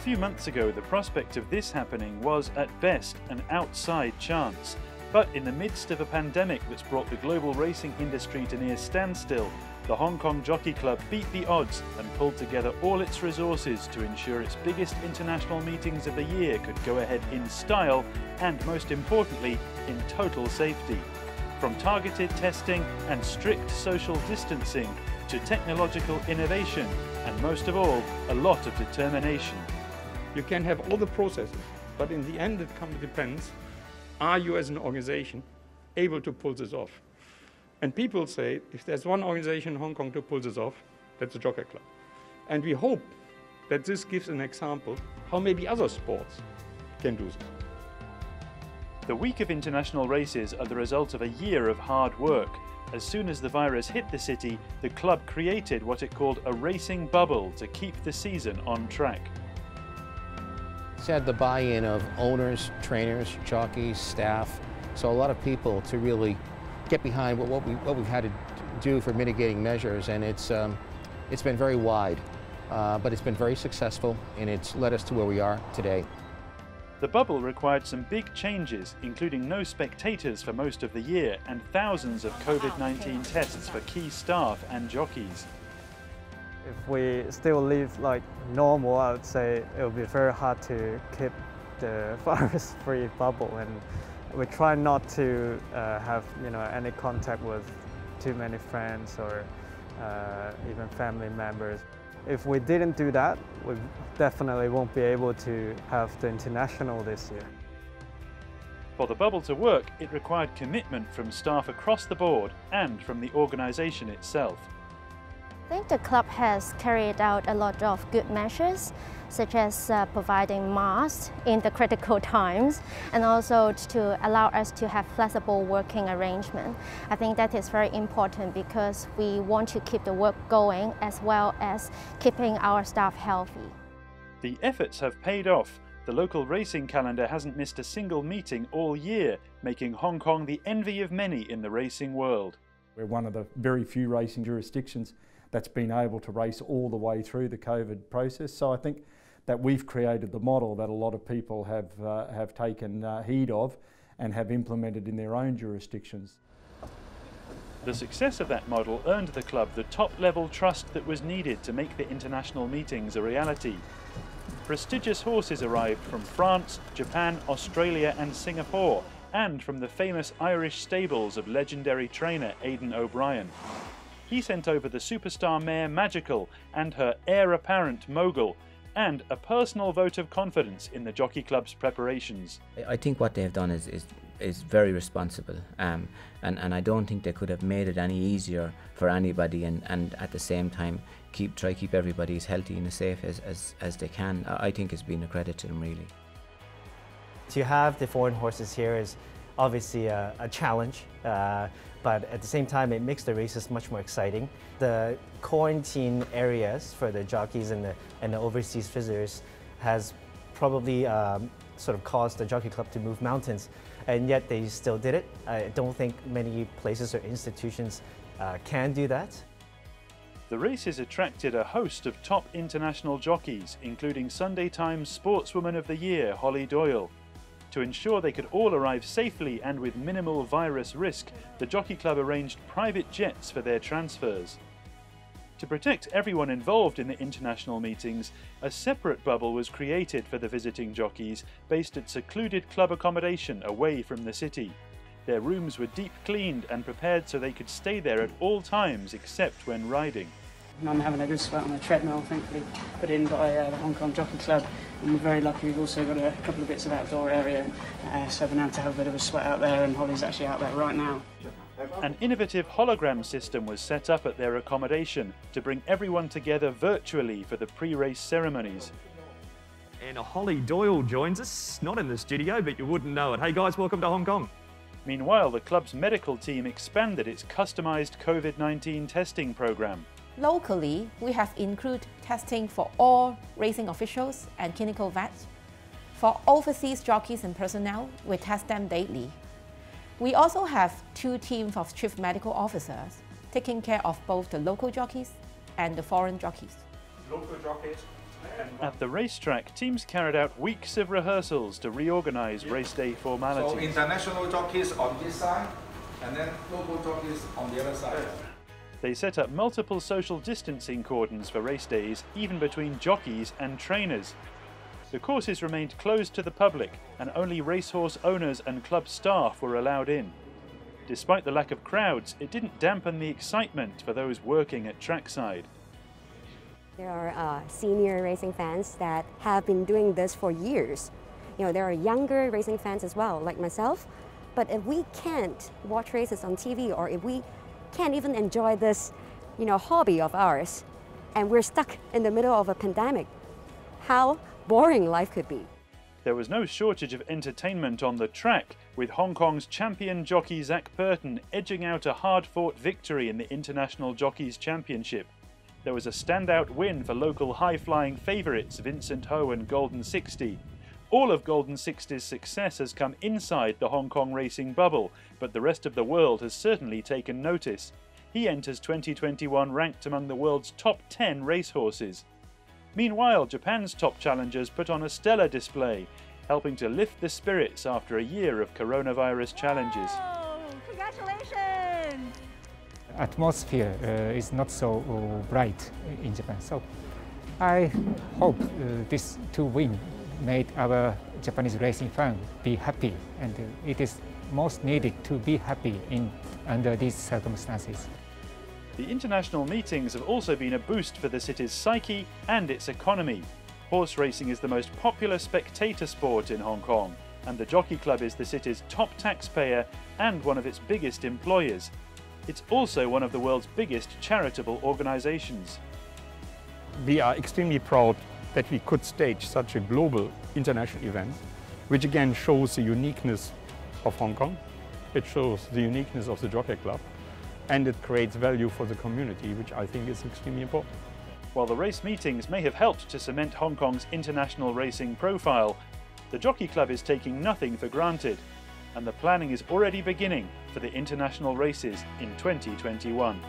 few months ago, the prospect of this happening was, at best, an outside chance. But in the midst of a pandemic that's brought the global racing industry to near standstill, the Hong Kong Jockey Club beat the odds and pulled together all its resources to ensure its biggest international meetings of the year could go ahead in style and, most importantly, in total safety. From targeted testing and strict social distancing to technological innovation and, most of all, a lot of determination. You can have all the processes, but in the end it comes depends, are you as an organization able to pull this off? And people say, if there's one organization in Hong Kong to pull this off, that's the Jockey Club. And we hope that this gives an example how maybe other sports can do this. The week of international races are the result of a year of hard work. As soon as the virus hit the city, the club created what it called a racing bubble to keep the season on track. It's had the buy-in of owners, trainers, jockeys, staff, so a lot of people to really get behind what, what, we, what we've had to do for mitigating measures, and it's, um, it's been very wide, uh, but it's been very successful, and it's led us to where we are today. The bubble required some big changes, including no spectators for most of the year and thousands of COVID-19 tests for key staff and jockeys. If we still live like normal, I would say it would be very hard to keep the virus-free bubble and we try not to uh, have you know any contact with too many friends or uh, even family members. If we didn't do that, we definitely won't be able to have the international this year. For the bubble to work, it required commitment from staff across the board and from the organisation itself. I think the club has carried out a lot of good measures, such as uh, providing masks in the critical times, and also to allow us to have flexible working arrangement. I think that is very important because we want to keep the work going as well as keeping our staff healthy. The efforts have paid off. The local racing calendar hasn't missed a single meeting all year, making Hong Kong the envy of many in the racing world. We're one of the very few racing jurisdictions that's been able to race all the way through the COVID process. So I think that we've created the model that a lot of people have, uh, have taken uh, heed of and have implemented in their own jurisdictions. The success of that model earned the club the top level trust that was needed to make the international meetings a reality. Prestigious horses arrived from France, Japan, Australia and Singapore, and from the famous Irish stables of legendary trainer Aidan O'Brien he sent over the superstar mare Magical and her heir apparent Mogul, and a personal vote of confidence in the Jockey Club's preparations. I think what they've done is, is, is very responsible, um, and, and I don't think they could have made it any easier for anybody, and, and at the same time keep try keep everybody as healthy and as safe as, as, as they can. I think it's been a credit to them really. To have the foreign horses here is obviously a, a challenge. Uh, but at the same time it makes the races much more exciting. The quarantine areas for the jockeys and the, and the overseas visitors has probably um, sort of caused the jockey club to move mountains and yet they still did it. I don't think many places or institutions uh, can do that. The races attracted a host of top international jockeys, including Sunday Times Sportswoman of the Year, Holly Doyle, to ensure they could all arrive safely and with minimal virus risk, the Jockey Club arranged private jets for their transfers. To protect everyone involved in the international meetings, a separate bubble was created for the visiting jockeys based at secluded club accommodation away from the city. Their rooms were deep cleaned and prepared so they could stay there at all times except when riding. I'm having a good sweat on the treadmill, thankfully put in by uh, the Hong Kong Jockey Club. And we're very lucky we've also got a couple of bits of outdoor area, uh, so we're now to have a bit of a sweat out there, and Holly's actually out there right now. An innovative hologram system was set up at their accommodation to bring everyone together virtually for the pre-race ceremonies. And Holly Doyle joins us, not in the studio, but you wouldn't know it. Hey guys, welcome to Hong Kong. Meanwhile, the club's medical team expanded its customised COVID-19 testing program. Locally, we have included testing for all racing officials and clinical vets. For overseas jockeys and personnel, we test them daily. We also have two teams of chief medical officers taking care of both the local jockeys and the foreign jockeys. Local jockeys At the racetrack, teams carried out weeks of rehearsals to reorganise race day formalities. So international jockeys on this side, and then local jockeys on the other side. They set up multiple social distancing cordons for race days, even between jockeys and trainers. The courses remained closed to the public, and only racehorse owners and club staff were allowed in. Despite the lack of crowds, it didn't dampen the excitement for those working at trackside. There are uh, senior racing fans that have been doing this for years. You know, there are younger racing fans as well, like myself. But if we can't watch races on TV or if we can't even enjoy this, you know, hobby of ours, and we're stuck in the middle of a pandemic, how boring life could be. There was no shortage of entertainment on the track, with Hong Kong's champion jockey Zac Purton edging out a hard-fought victory in the International Jockeys Championship. There was a standout win for local high-flying favourites Vincent Ho and Golden Sixty. All of Golden Sixty's success has come inside the Hong Kong racing bubble, but the rest of the world has certainly taken notice. He enters 2021 ranked among the world's top 10 racehorses. Meanwhile, Japan's top challengers put on a stellar display, helping to lift the spirits after a year of coronavirus challenges. Congratulations! Atmosphere uh, is not so uh, bright in Japan, so I hope uh, this two win made our Japanese racing fan be happy, and it is most needed to be happy in under these circumstances. The international meetings have also been a boost for the city's psyche and its economy. Horse racing is the most popular spectator sport in Hong Kong, and the Jockey Club is the city's top taxpayer and one of its biggest employers. It's also one of the world's biggest charitable organizations. We are extremely proud that we could stage such a global international event, which again shows the uniqueness of Hong Kong. It shows the uniqueness of the Jockey Club and it creates value for the community, which I think is extremely important. While the race meetings may have helped to cement Hong Kong's international racing profile, the Jockey Club is taking nothing for granted, and the planning is already beginning for the international races in 2021.